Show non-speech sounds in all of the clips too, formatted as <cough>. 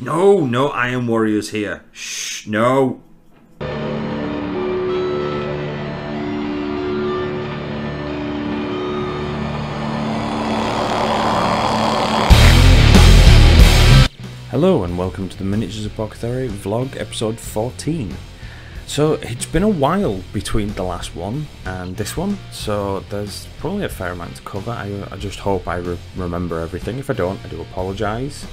No, no Iron Warriors here. Shh, no. Hello and welcome to the Miniatures Apothecary vlog episode 14. So it's been a while between the last one and this one, so there's probably a fair amount to cover. I, I just hope I re remember everything. If I don't, I do apologise.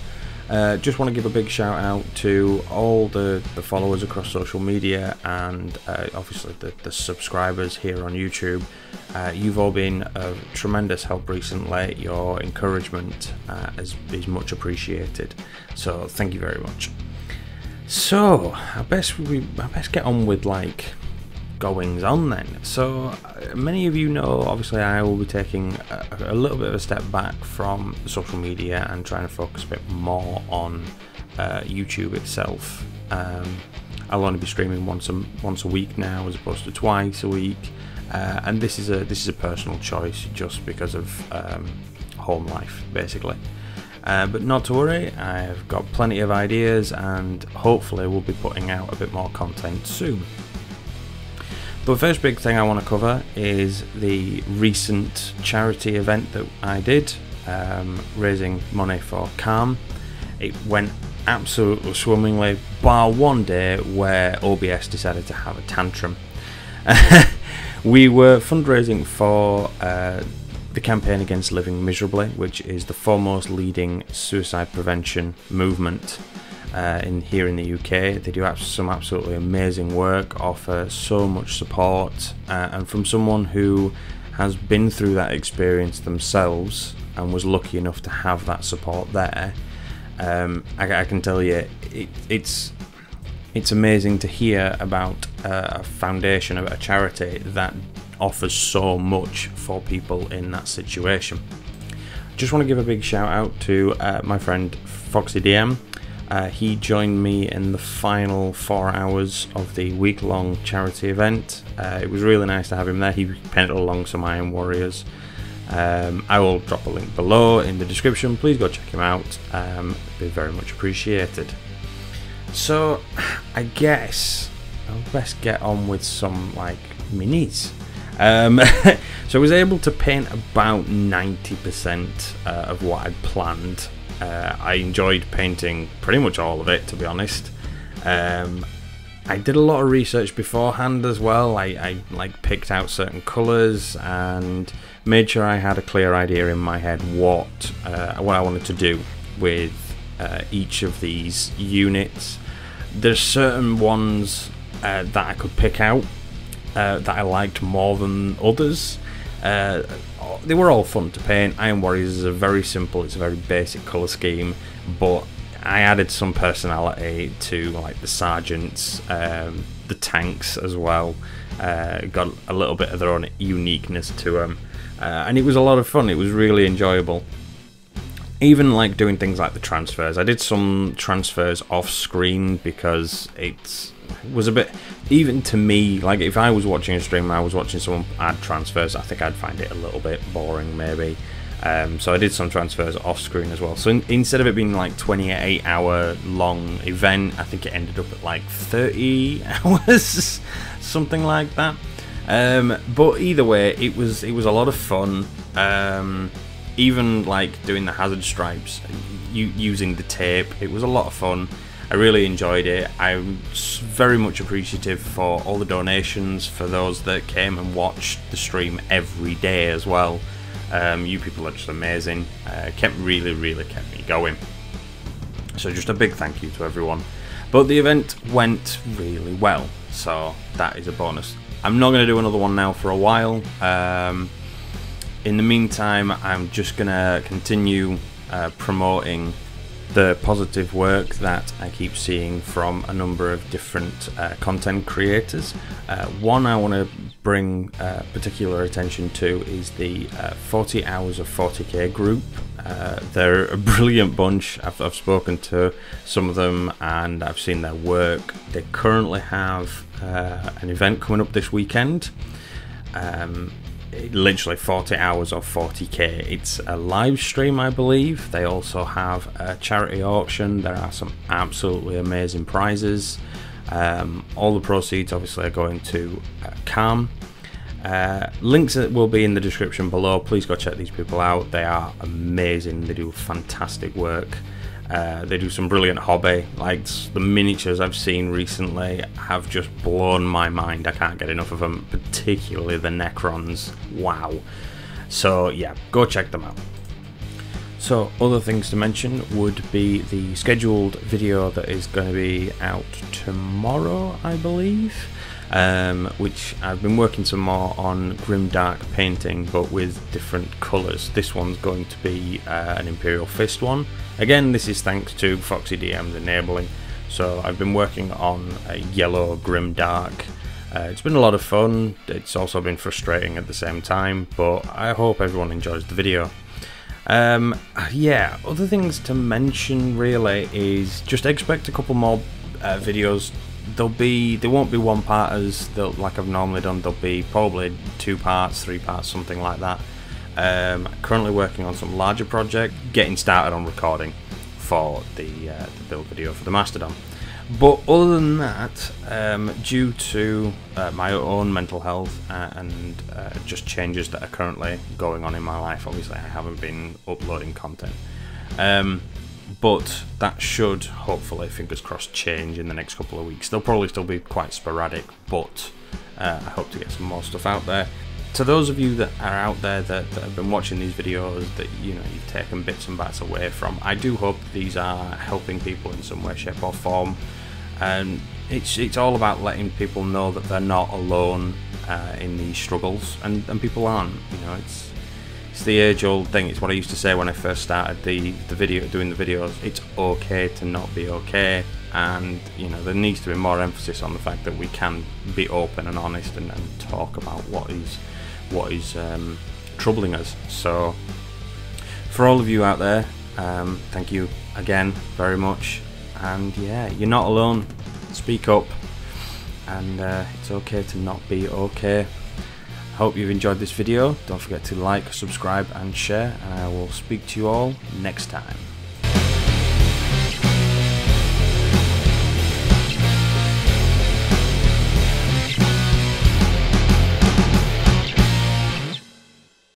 Uh, just want to give a big shout out to all the, the followers across social media and uh, obviously the, the subscribers here on YouTube. Uh, you've all been a tremendous help recently. Your encouragement uh, is, is much appreciated. So thank you very much. So I best we I best get on with like goings on then. So, uh, many of you know, obviously, I will be taking a, a, little bit of a step back from social media and trying to focus a bit more on uh, YouTube itself. Um, I'll only be streaming once a once a week now, as opposed to twice a week, uh, and this is a this is a personal choice just because of um, home life, basically. Uh, but not to worry, I've got plenty of ideas, and hopefully, we'll be putting out a bit more content soon. The first big thing I want to cover is the recent charity event that I did, um, raising money for Calm. It went absolutely swimmingly, bar one day where OBS decided to have a tantrum. <laughs> we were fundraising for uh, the campaign against living miserably, which is the foremost leading suicide prevention movement uh, in here in the UK. They do some absolutely amazing work, offer so much support, uh, and from someone who has been through that experience themselves and was lucky enough to have that support there, um, I, I, can tell you it, it's it's amazing to hear about a foundation, about a charity that offers so much for people in that situation. Just want to give a big shout out to uh, my friend Foxy DM. Uh, he joined me in the final four hours of the week long charity event. Uh, it was really nice to have him there. He painted along some Iron Warriors. Um, I will drop a link below in the description. Please go check him out. Um, be very much appreciated. So, <sighs> I guess I'll best get on with some like minis. Um, <laughs> so I was able to paint about 90% uh, of what I'd planned uh, I enjoyed painting pretty much all of it, to be honest. Um, I did a lot of research beforehand as well. I, I like picked out certain colours and made sure I had a clear idea in my head what uh, what I wanted to do with uh, each of these units. There's certain ones uh, that I could pick out uh, that I liked more than others. Uh, they were all fun to paint. Iron Warriors is a very simple, it's a very basic colour scheme, but I added some personality to like the sergeants, um, the tanks as well. Uh, got a little bit of their own uniqueness to them, uh, and it was a lot of fun. It was really enjoyable. Even like doing things like the transfers. I did some transfers off screen because it's was a bit even to me like if I was watching a stream and I was watching someone add transfers I think I'd find it a little bit boring maybe. Um, so I did some transfers off screen as well. So in, instead of it being like 28 hour long event I think it ended up at like 30 <laughs> hours something like that. Um, but either way it was it was a lot of fun. Um, even like doing the hazard stripes using the tape it was a lot of fun I really enjoyed it. I'm very much appreciative for all the donations, for those that came and watched the stream every day as well. Um, you people are just amazing. Uh, kept really, really kept me going. So just a big thank you to everyone. But the event went really well, so that is a bonus. I'm not going to do another one now for a while. Um, in the meantime, I'm just going to continue uh, promoting the positive work that I keep seeing from a number of different uh, content creators. Uh, one I want to bring uh, particular attention to is the uh, 40 Hours of 40k group. Uh, they're a <laughs> brilliant bunch. I've, I've, spoken to some of them and I've seen their work. They currently have an event coming up this weekend. Um, literally 40 hours of 40k. It's a live stream, I believe. They also have a charity auction. There are some absolutely amazing prizes. Um, all the proceeds, obviously, are going to uh, Calm. Uh, links will be in the description below. Please go check these people out. They are amazing. They do fantastic work. Uh, they do some brilliant hobby. Like the miniatures I've seen recently have just blown my mind. I can't get enough of them, particularly the Necrons. Wow. So yeah, go check them out. So other things to mention would be the scheduled video that is going to be out tomorrow, I believe um, which I've been working some more on grim dark painting but with different colours. This one's going to be uh, an Imperial Fist one. Again, this is thanks to Foxy DM's enabling. So I've been working on a yellow grim dark. Uh, it's been a lot of fun. It's also been frustrating at the same time, but I hope everyone enjoys the video. Um, yeah, other things to mention really is just expect a couple more uh, videos there'll be there won't be one part as like I've normally done. There'll be probably two parts, three parts, something like that. Um, currently working on some larger project, getting started on recording for the, uh, the build video for the Mastodon. But other than that, um, due to uh, my own mental health uh, and uh, just changes that are currently going on in my life, obviously I haven't been uploading content. Um, but that should hopefully, fingers crossed, change in the next couple of weeks. They'll probably still be quite sporadic, but uh, I hope to get some more stuff out there. To those of you that are out there that, that, have been watching these videos that you know you've taken bits and bats away from, I do hope these are helping people in some way, shape, or form. And it's it's all about letting people know that they're not alone uh, in these struggles, and, and people aren't. You know, it's it's the age-old thing. It's what I used to say when I first started the the video, doing the videos. It's okay to not be okay, and you know there needs to be more emphasis on the fact that we can be open and honest and, and talk about what is what is um, troubling us. So, for all of you out there, um, thank you again very much. And yeah, you're not alone. Speak up, and uh, it's okay to not be okay. Hope you've enjoyed this video. Don't forget to like, subscribe and share and I will speak to you all next time.